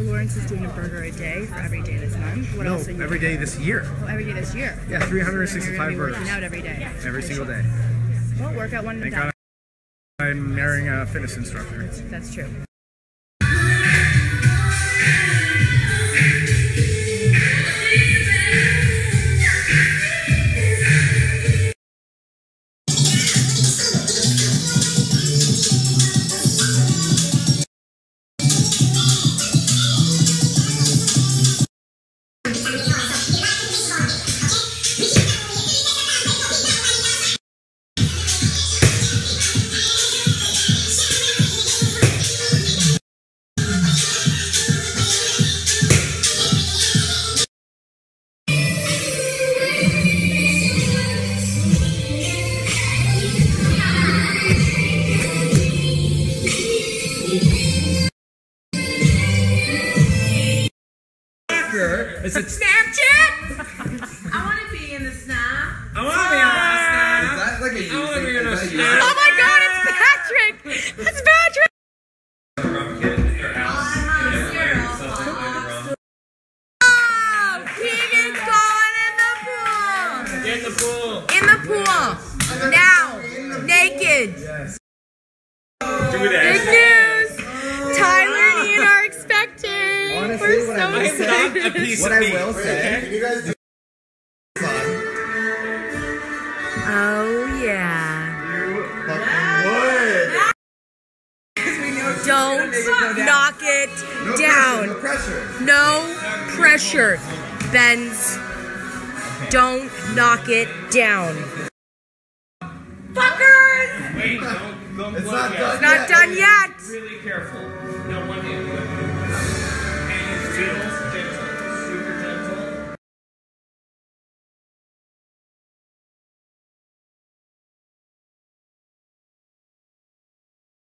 So Lawrence is doing a burger a day for every day this month. What No, else are you every day this year. Oh, every day this year. Yeah, So you're 365 gonna be working burgers. out every day. Every single day. Well, workout one Thank God I'm marrying a fitness instructor. That's true. Is it Snapchat? I want to be in the snap. I want to be on Is that like a I wanna be in a is that snap. Oh my God! It's Patrick. It's Patrick. Oh, Keegan's going in the pool. Get in the pool. In the pool now, naked. Yes. Do Big that. Expecting. Honestly, We're what so I will say- not a piece What of I meat. will say, can you guys do Oh yeah. fucking Don't knock it would? down. No pressure. No pressure, Benz. Don't knock it down. Fuckers! Wait, don't, don't It's not yet. done Not yet. done yet. Really careful. No